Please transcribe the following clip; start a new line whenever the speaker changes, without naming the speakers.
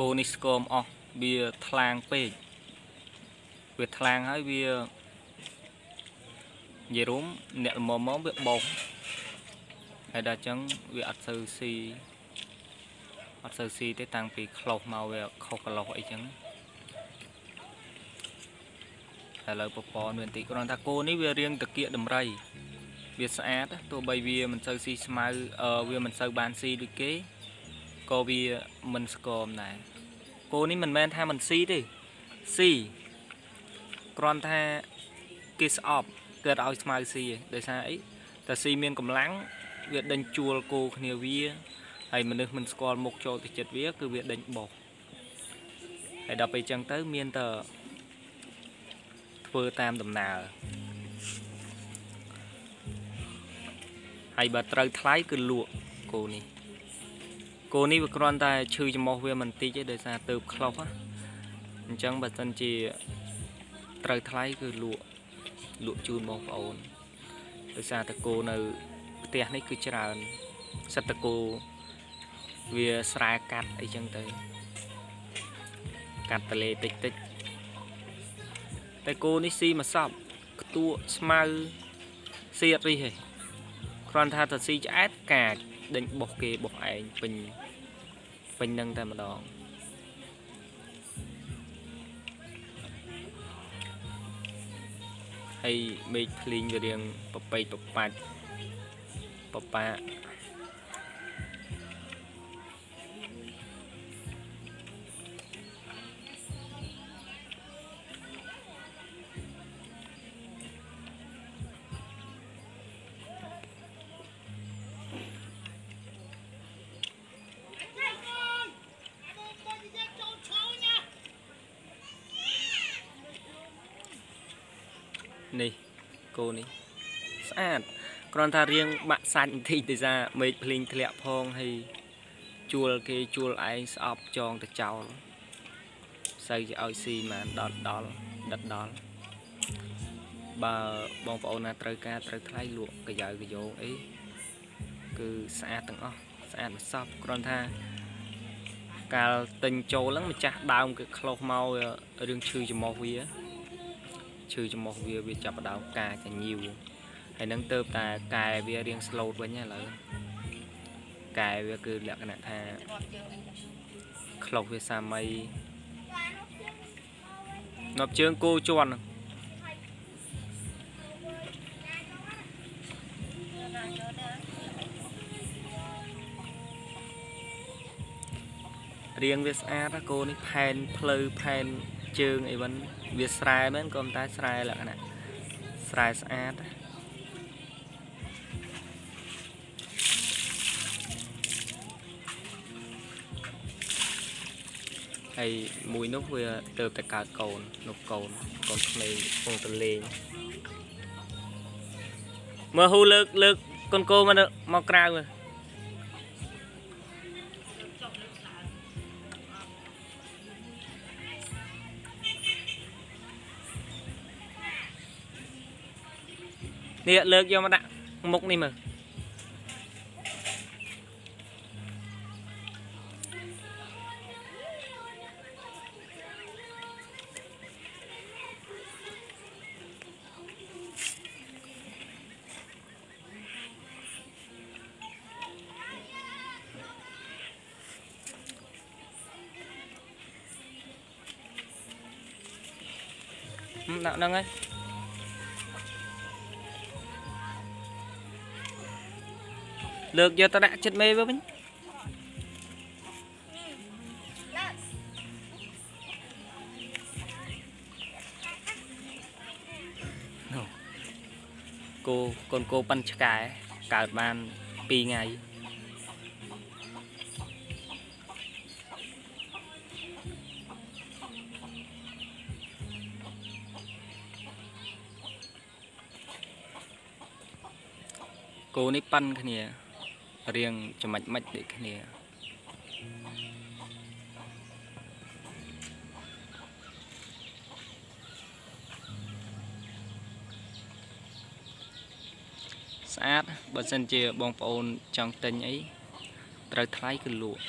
គោនេះស្គមអស់វាថ្លាងពេកវាថ្លាងហើយវានិយាយរួមអ្នកល្មមមកវាបោកហើយដល់អញ្ចឹងវាអត់សូវស៊ីអត់សូវស៊ីទេតាំងពីក្លោសមកវាខុសកន្លោះអីចឹងឥឡូវប្រព័ន្ធវាបន្តិចគ្រាន់តែគោនេះវារៀងតាគៀកដំរីវាស្អាតទោះបីវាមិនសូវស៊ីស្មៅវាមិនសូវបានស៊ីដូចគេ ក៏វាមិនស្គមដែរគោនេះមិនមែនថាមិនស៊ីទេស៊ីគ្រាន់ថាគេស្អប់គាត់ឲ្យស្មៅស៊ីឯងដោយសារអីតែស៊ីមានកម្លាំងវាដេញជួលគោគ្នាវាហើយមនុស្សមិនស្គាល់មុខចូលទៅចិត្តវា គឺវាដេញបោកហើយដល់ពេលចឹងទៅមានតែធ្វើតាមដំណើរហើយបើត្រូវថ្លៃគឺលក់គោនេះ គោនេះវាគ្រាន់តែឈឺច្រមុះវាមិនតិចទេដោយសារទៅក្លោះអញ្ចឹងបើសិនជាត្រូវថ្លៃគឺលក់លក់ជូនបងប្អូនដោយសារតគោនៅផ្ទះនេះគឺច្រើនសិតតគោវាស្រែកាត់អីចឹងទៅកាត់តលេតិចតិចតែគោនេះស៊ីមកសពខ្ទួស្មៅសៀតរីហេគ្រាន់ថាទៅស៊ីឆ្អែតកាច ដេញបោះគេបោះឯងពេញពេញនឹងតែម្ដងហើយមេឃភ្លីងវារៀងប្រប៉ៃប្របាច់ប្រប៉ា នេះគោនេះស្អាតគ្រាន់ថារៀងបាក់សាច់បន្តិចដោយសារមេឃភ្លីងធ្លាក់ផងហើយជួលគេជួលឯងស្អប់ចងទៅចោលសូវជាឲ្យស៊ីបានដល់ដល់ដិតដល់បើបងប្អូនណាត្រូវការត្រូវថ្លៃលក់កាយ៉ៅកាយ៉ងអីគឺស្អាតទាំងអស់ស្អាតមិនសពគ្រាន់ថាកាលទិញចូលហ្នឹងម្ចាស់ដើមគឺខ្លុសមករឿងឈឺច្រមុះវា ឈឺច្រមុះវាវាចាប់ដើមកាចញៀវហើយនឹងទៅតែកែវារៀង slow វិញឥឡូវកែវាគឺលក្ខណៈថាក្លុកវាសាមីងប់ជើងគោជន់រៀងវាស្អាតគោនេះផែនផ្លូវផែនជើងអីវិញ វាស្រែមែនក៏តែស្រែលក្ខណៈស្រែស្អាតហើយមួយនោះវាទៅតែកើតកូននោះកូនកូនក្មេងកំពុងទៅលេងមើលហ៊ូលើកលើកកូនកោមកមកក្រៅមើល នេះលើកយកមកដាក់មុខនេះមើលដាក់ហ្នឹងហើយ លើកយកទៅដាក់ចិត្តមេវិញគោកូនគោប៉ិនឆ្កែកើតបាន2ថ្ងៃគោនេះប៉ិនគ្នា រៀងចំណិចមិនដូចគ្នាស្អាតបើសិនជាបងប្អូនចង់ទិញអីត្រូវថ្លៃគឺលក់